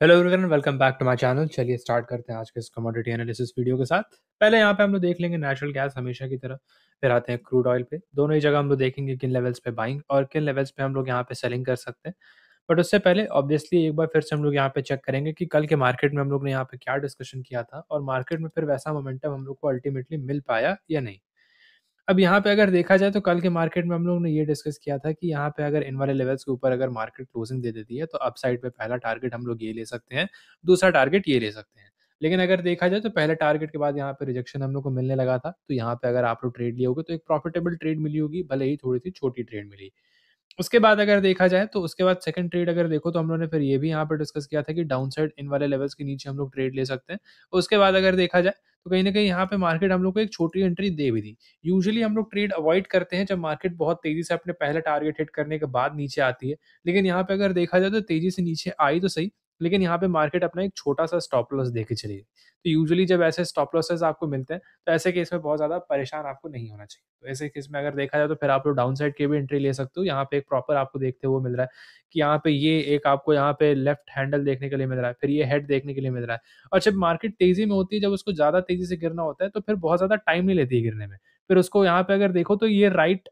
Hello everyone welcome back to my channel चलिए start करते हैं आज के इस कमोडिटी एनालिसिस वीडियो के साथ। पहले यहाँ पे हम लोग देख लेंगे नेचुरल गैस हमेशा की तरह। फिर आते हैं क्रूड ऑयल पे। दोनों ही जगह हम लोग देखेंगे किन लेवल्स पे बाइंग और किन लेवल्स पे हम लोग यहाँ पे सेलिंग कर सकते हैं। बट उससे पहले ऑब्वियसली एक बार फिर से हम लोग यहाँ पे चेक करेंगे कि कल के मार्केट में हम लोग ने यहाँ पे क्या डिस्कशन किया था और मार्केट में फिर वैसा मोमेंटम हम लोग को अल्टीमेटली मिल पाया या नहीं। अब यहाँ पे अगर देखा जाए तो कल के मार्केट में हम लोग ने ये डिस्कस किया था कि यहाँ पे अगर इन वाले लेवल्स के ऊपर अगर मार्केट क्लोजिंग दे देती है तो अपसाइड पे पहला टारगेट हम लोग ये ले सकते हैं, दूसरा टारगेट ये ले सकते हैं। लेकिन अगर देखा जाए तो पहले टारगेट के बाद यहाँ पे रिजेक्शन हम लोग को मिलने लगा था तो यहाँ पे अगर आप लोग ट्रेड लिए होगे तो एक प्रॉफिटेबल ट्रेड मिली होगी, भले ही थोड़ी सी छोटी ट्रेड मिली। उसके बाद अगर देखा जाए तो उसके बाद सेकंड ट्रेड अगर देखो तो हम लोगों ने फिर ये भी यहाँ पर डिस्कस किया था कि डाउन साइड इन वाले लेवल्स के नीचे हम लोग ट्रेड ले सकते हैं। उसके बाद अगर देखा जाए तो कहीं ना कहीं यहाँ पे मार्केट हम लोग को एक छोटी एंट्री दे भी दी। यूजुअली हम लोग ट्रेड अवॉइड करते हैं जब मार्केट बहुत तेज़ी से अपने पहले टारगेट हिट करने के बाद नीचे आती है। लेकिन यहाँ पे अगर देखा जाए तो तेज़ी से नीचे आई तो सही लेकिन यहाँ पे मार्केट अपना एक छोटा सा स्टॉप लॉस देके चली गई तो यूजुअली जब ऐसे स्टॉप लॉसेस आपको मिलते हैं तो ऐसे केस में बहुत ज़्यादा परेशान आपको नहीं होना चाहिए। तो ऐसे केस में अगर देखा जाए तो फिर आप लोग डाउन साइड की भी एंट्री ले सकते हो। यहाँ पे एक प्रॉपर आपको देखते हुए मिल रहा है कि यहाँ पे ये एक आपको यहाँ पे लेफ़्ट हैंडल देखने के लिए मिल रहा है, फिर ये हेड देखने के लिए मिल रहा है। और जब मार्केट तेज़ी में होती है, जब उसको ज़्यादा तेज़ी से गिरना होता है तो फिर बहुत ज़्यादा टाइम नहीं लेती है गिरने में। फिर उसको यहाँ पे अगर देखो तो ये राइट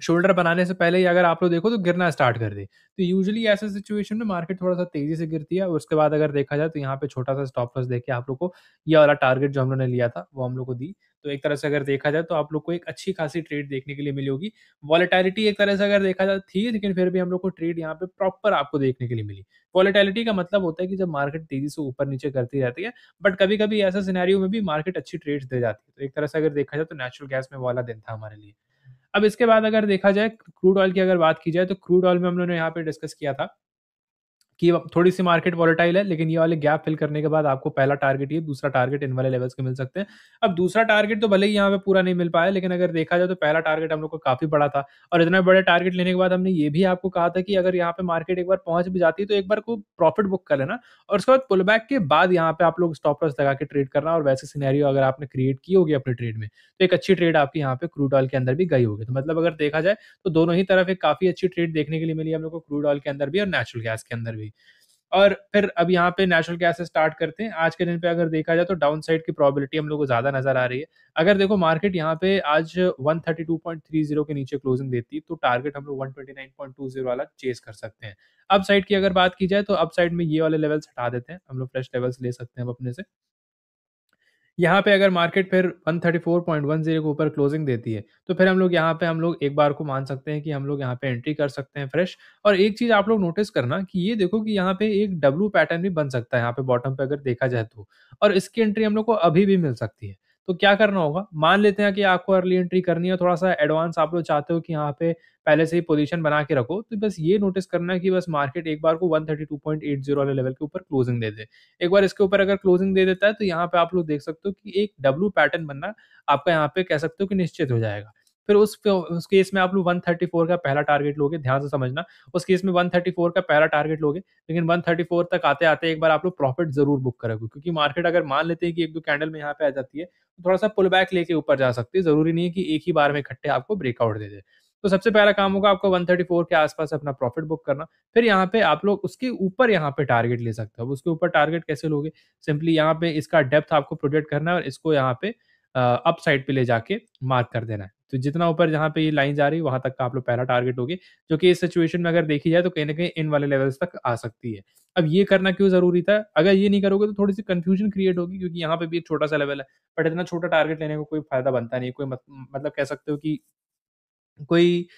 शोल्डर बनाने से पहले ही अगर आप लोग देखो तो गिरना स्टार्ट कर दे। तो यूजुअली ऐसे सिचुएशन में मार्केट थोड़ा सा तेज़ी से गिरती है और उसके बाद अगर देखा जाए तो यहाँ पे छोटा सा स्टॉप लॉस देके आप लोग को ये वाला टारगेट जो हम लोग ने लिया था, वो हम लोग को दी। तो एक तरह से अगर देखा जाए तो आप लोग को एक अच्छी खासी ट्रेड देखने के लिए मिली होगी। वॉलेटिलिटी एक तरह से अगर देखा जाए थी, लेकिन फिर भी हम लोग को ट्रेड यहाँ पे प्रॉपर आपको देखने के लिए मिली। वॉलेटिलिटी का मतलब होता है कि जब मार्केट तेज़ी से ऊपर नीचे करती रहती है बट कभी कभी ऐसा सिनेरियो में भी मार्केट अच्छी ट्रेड्स दे जाती है। तो एक तरह से अगर देखा जाए तो नेचुरल गैस में वाला दिन था हमारे लिए। अब इसके बाद अगर देखा जाए क्रूड ऑयल की अगर बात की जाए तो क्रूड ऑयल में हम लोगों ने यहाँ पे डिस्कस किया था। कि थोड़ी सी मार्केट वॉलेटाइल है, लेकिन ये वाले गैप फिल करने के बाद आपको पहला टारगेट ये दूसरा टारगेट इन वाले लेवल्स के मिल सकते हैं। अब दूसरा टारगेट तो भले ही यहाँ पे पूरा नहीं मिल पाया, लेकिन अगर देखा जाए तो पहला टारगेट हम लोग को काफ़ी बड़ा था। और इतना बड़े टारगेट लेने के बाद हमने ये भी आपको कहा था कि अगर यहाँ पे मार्केट एक बार पहुँच भी जाती है तो एक बार को प्रॉफिट बुक कर लेना। और उसके बाद पुल बैक के बाद यहाँ पे आप लोग स्टॉप लॉस लगा के ट्रेड करना और वैसे सिनेरियो अगर आपने क्रिएट की होगी अपने ट्रेड में तो एक अच्छी ट्रेड आपकी यहाँ पे क्रूड ऑयल के अंदर भी गई होगी। तो मतलब अगर देखा जाए तो दोनों ही तरफ़ एक काफ़ी अच्छी ट्रेड देखने के लिए मिली हम लोग को क्रूड ऑयल के अंदर भी और नेचुरल गैस के अंदर भी। और फिर अब यहाँ पे नेचुरल गैस से स्टार्ट करते हैं। आज के दिन पे अगर देखा जाए तो डाउन साइड की प्रोबेबिलिटी हम लोग को ज़्यादा नज़र आ रही है। अगर देखो मार्केट यहाँ पे आज 132.30 के नीचे क्लोजिंग देती तो टारगेट हम लोग 129.20 वाला चेस कर सकते हैं। अप साइड की अगर बात की जाए तो अपसाइड में ये वाले लेवल्स हटा देते हैं। हम लोग फ्रेश लेवल्स ले सकते हैं अपने से। यहाँ पे अगर मार्केट फिर 134.10 के ऊपर क्लोजिंग देती है तो फिर हम लोग यहाँ पे हम लोग एक बार को मान सकते हैं कि हम लोग यहाँ पे एंट्री कर सकते हैं फ्रेश और एक चीज़ आप लोग नोटिस करना कि ये देखो कि यहाँ पे एक डब्लू पैटर्न भी बन सकता है, यहाँ पे बॉटम पे अगर देखा जाए तो। और इसकी एंट्री हम लोग को अभी भी मिल सकती है। तो क्या करना होगा? मान लेते हैं कि आपको अर्ली एंट्री करनी है थोड़ा सा एडवांस आप लोग चाहते हो कि यहाँ पे पहले से ही पोजीशन बना के रखो तो बस ये नोटिस करना है कि बस मार्केट एक बार को 132.80 वाले लेवल के ऊपर क्लोजिंग दे दे। एक बार इसके ऊपर अगर क्लोजिंग दे देता है तो यहाँ पे आप लोग देख सकते हो कि एक डब्ल्यू पैटर्न बनना आपका यहाँ पे कह सकते हो कि निश्चित हो जाएगा। फिर उस उस केस में आप लोग 134 का पहला टारगेट लोगे, ध्यान से समझना। उस केस में 134 का पहला टारगेट लोगे, लेकिन 134 तक आते आते एक बार आप लोग प्रॉफिट ज़रूर बुक करोगे क्योंकि मार्केट अगर मान लेते हैं कि एक दो कैंडल में यहाँ पे आ जाती है तो थोड़ा सा पुल बैक लेके ऊपर जा सकती है। ज़रूरी नहीं है कि एक ही बार में इकट्ठे आपको ब्रेकआउट दे दे। तो सबसे पहला काम होगा आपको 134 के आसपास अपना प्रॉफिट बुक करना। फिर यहाँ पे आप लोग उसके ऊपर यहाँ पे टारगेट ले सकते हो। उसके ऊपर टारगेट कैसे लोगे? सिंपली यहाँ पे इसका डेप्थ आपको प्रोजेक्ट करना है और इसको यहाँ पे अप साइड पे ले जाके मार्क कर देना है। तो जितना ऊपर जहाँ पे ये लाइन जा रही है वहाँ तक का आप लोग पहला टारगेट होगी जो कि इस सिचुएशन में अगर देखी जाए तो कहीं ना कहीं इन वाले लेवल्स तक आ सकती है। अब ये करना क्यों ज़रूरी था? अगर ये नहीं करोगे तो थोड़ी सी कंफ्यूजन क्रिएट होगी क्योंकि यहाँ पे भी एक छोटा सा लेवल है बट इतना छोटा टारगेट लेने को कोई फ़ायदा बनता नहीं कोई मत, मतलब कह सकते हो कि कोई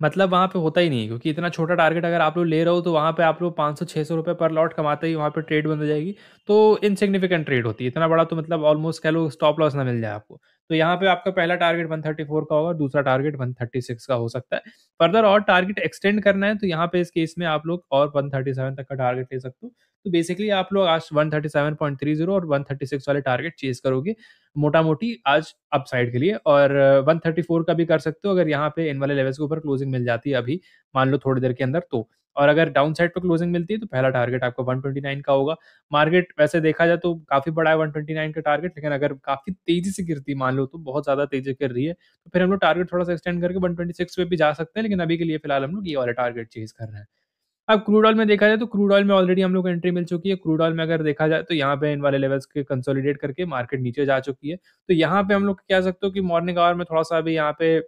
मतलब वहाँ पे होता ही नहीं क्योंकि इतना छोटा टारगेट अगर आप लोग ले रहे हो तो वहाँ पे आप लोग 500-600 रुपए पर लॉट कमाते ही वहाँ पे ट्रेड बंद हो जाएगी तो इनसिग्निफिकेंट ट्रेड होती है। इतना बड़ा तो मतलब ऑलमोस्ट कह लो स्टॉप लॉस ना मिल जाए आपको। तो यहाँ पे आपका पहला टारगेट 134 का होगा, दूसरा टारगेट 136 का हो सकता है। फर्दर और टारगेट एक्सटेंड करना है तो यहाँ पे इस केस में आप लोग और 137 तक का टारगेट ले सकते हो। तो बेसिकली आप लोग आज 137.30 और 136 वाले टारगेट चेज करोगे मोटा मोटी आज अप साइड के लिए। और 134 का भी कर सकते हो, अगर यहाँ पे इन वाले लेवल्स के ऊपर क्लोजिंग मिल जाती है अभी, मान लो थोड़ी देर के अंदर तो। और अगर डाउन साइड पर क्लोजिंग मिलती है तो पहला टारगेट आपका 129 का होगा मार्केट वैसे देखा जाए तो काफ़ी बड़ा है 129 का टारगेट लेकिन अगर काफ़ी तेज़ी से गिरती मान लो तो बहुत ज़्यादा तेज़ी गिर रही है तो फिर हम लोग टारगेट थोड़ा सा एक्सटेंड करके 126 पे भी जा सकते हैं, लेकिन अभी के लिए फ़िलहाल हम लोग ये वाला टारगेट चेज कर रहे हैं अब क्रूड ऑयल में देखा जाए तो क्रूड ऑयल में ऑलरेडी हम लोग एंट्री मिल चुकी है। क्रूड ऑयल में अगर देखा जाए तो यहाँ पे इन वाले लेवल्स के कंसोलिडेट करके मार्केट नीचे जा चुकी है। तो यहाँ पे हम लोग कह सकते हो कि मॉर्निंग आवर में थोड़ा-सा अभी यहाँ पे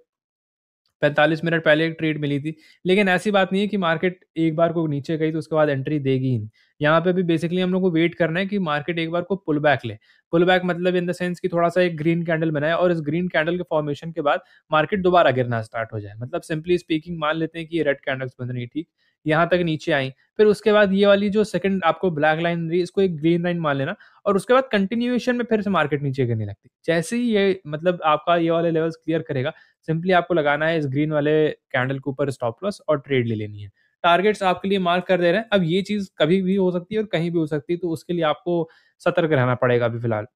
45 मिनट पहले एक ट्रेड मिली थी। लेकिन ऐसी बात नहीं है कि मार्केट एक बार को नीचे गई तो उसके बाद एंट्री देगी ही नहीं। यहाँ पे भी बेसिकली हम लोग को वेट करना है कि मार्केट एक बार को पुल बैक ले। पुल बैक मतलब इन द सेंस कि थोड़ा-सा एक ग्रीन कैंडल बनाए और इस ग्रीन कैंडल के फॉर्मेशन के बाद मार्केट दोबारा गिरना स्टार्ट हो जाए। मतलब सिंपली स्पीकिंग मान लेते हैं कि ये रेड कैंडल्स बन रही थी, यहाँ तक नीचे आई, फिर उसके बाद ये वाली जो सेकंड आपको ब्लैक लाइन रही इसको एक ग्रीन लाइन मान लेना और उसके बाद कंटिन्यूएशन में फिर से मार्केट नीचे गिरने लगती। जैसे ही ये मतलब आपका ये वाले लेवल्स क्लियर करेगा, सिंपली आपको लगाना है इस ग्रीन वाले कैंडल के ऊपर स्टॉप लॉस और ट्रेड ले लेनी है। टारगेट्स आपके लिए मार्क कर दे रहे हैं। अब ये चीज़ कभी भी हो सकती है और कहीं भी हो सकती है, तो उसके लिए आपको सतर्क रहना पड़ेगा अभी फ़िलहाल।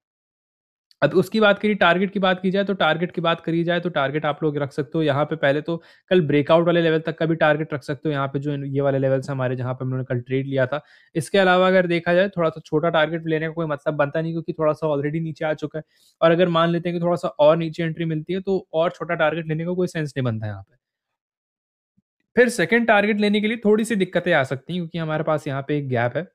अब उसकी बात करिए टारगेट की बात की जाए तो टारगेट की बात करी जाए तो टारगेट आप लोग रख सकते हो। यहाँ पे पहले तो कल ब्रेकआउट वाले लेवल तक का भी टारगेट रख सकते हो। यहाँ पे जो ये वाले लेवल्स हमारे जहाँ पे हमने कल ट्रेड लिया था। इसके अलावा अगर देखा जाए थोड़ा सा छोटा टारगेट लेने का कोई मतलब बनता नहीं क्योंकि थोड़ा सा ऑलरेडी नीचे आ चुका है। और अगर मान लेते हैं कि थोड़ा सा और नीचे एंट्री मिलती है तो और छोटा टारगेट लेने का कोई सेंस नहीं बनता है यहाँ पे। फिर सेकेंड टारगेट लेने के लिए थोड़ी सी दिक्कतें आ सकती हैं क्योंकि हमारे पास यहाँ पे एक गैप है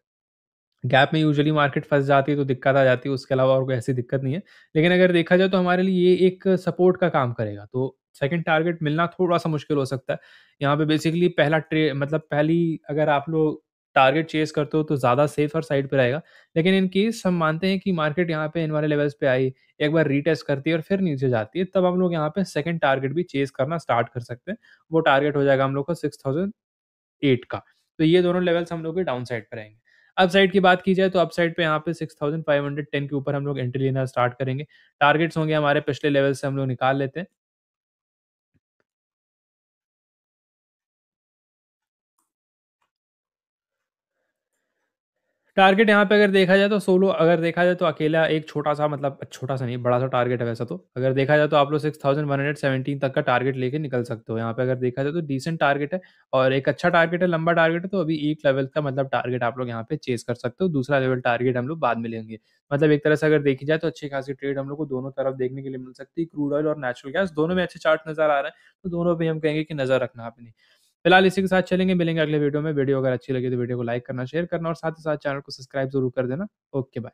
गैप में यूजुअली मार्केट फंस जाती है तो दिक्कत आ जाती है, उसके अलावा और कोई ऐसी दिक्कत नहीं है। लेकिन अगर देखा जाए तो हमारे लिए ये एक सपोर्ट का काम करेगा, तो सेकंड टारगेट मिलना थोड़ा-सा मुश्किल हो सकता है। यहाँ पे बेसिकली पहला ट्रे मतलब पहली अगर आप लोग टारगेट चेस करते हो तो ज़्यादा सेफ़ सेफ़र साइड पे रहेगा। लेकिन इन केस हम मानते हैं कि मार्केट यहाँ पे इन वाले लेवल्स पे आई, एक बार रीटेस्ट करती है और फिर नीचे जाती है, तब हम लोग यहाँ पे सेकंड टारगेट भी चेस करना स्टार्ट कर सकते हैं। वो टारगेट हो जाएगा हम लोग का 6008 का। तो ये दोनों लेवल्स हम लोग के डाउन साइड पे रहेंगे। अपसाइड की बात की जाए तो अप साइड पे यहाँ पे 6510 के ऊपर हम लोग एंट्री लेना स्टार्ट करेंगे। टारगेट्स होंगे हमारे पिछले लेवल से हम लोग निकाल लेते हैं। टारगेट यहाँ पे अगर देखा जाए तो सोलो अगर देखा जाए तो अकेला एक छोटा-सा मतलब छोटा-सा नहीं बड़ा-सा टारगेट है वैसा तो। अगर देखा जाए तो आप लोग 6117 तक का टारगेट लेके निकल सकते हो। यहाँ पे अगर देखा जाए तो डिसेंट टारगेट है और एक अच्छा टारगेट है, लंबा टारगेट है तो अभी एक लेवल का मतलब टारगेट आप लोग यहाँ पे चेस कर सकते हो। दूसरा लेवल टारगेट हम लोग बाद में लेंगे। मतलब एक तरह से अगर देखी जाए तो अच्छी खासी ट्रेड हम लोग को दोनों तरफ़ देखने के लिए मिल सकती है। क्रूड ऑयल और नेचुरल गैस दोनों में अच्छे चार्ट नज़र आ रहे हैं, तो दोनों पे हम कहेंगे कि नज़र रखना अपनी। फ़िलहाल इसी के साथ चलेंगे, मिलेंगे अगले वीडियो में। वीडियो अगर अच्छी लगी तो वीडियो को लाइक करना, शेयर करना और साथ ही साथ चैनल को सब्सक्राइब ज़रूर कर देना। Okay bye.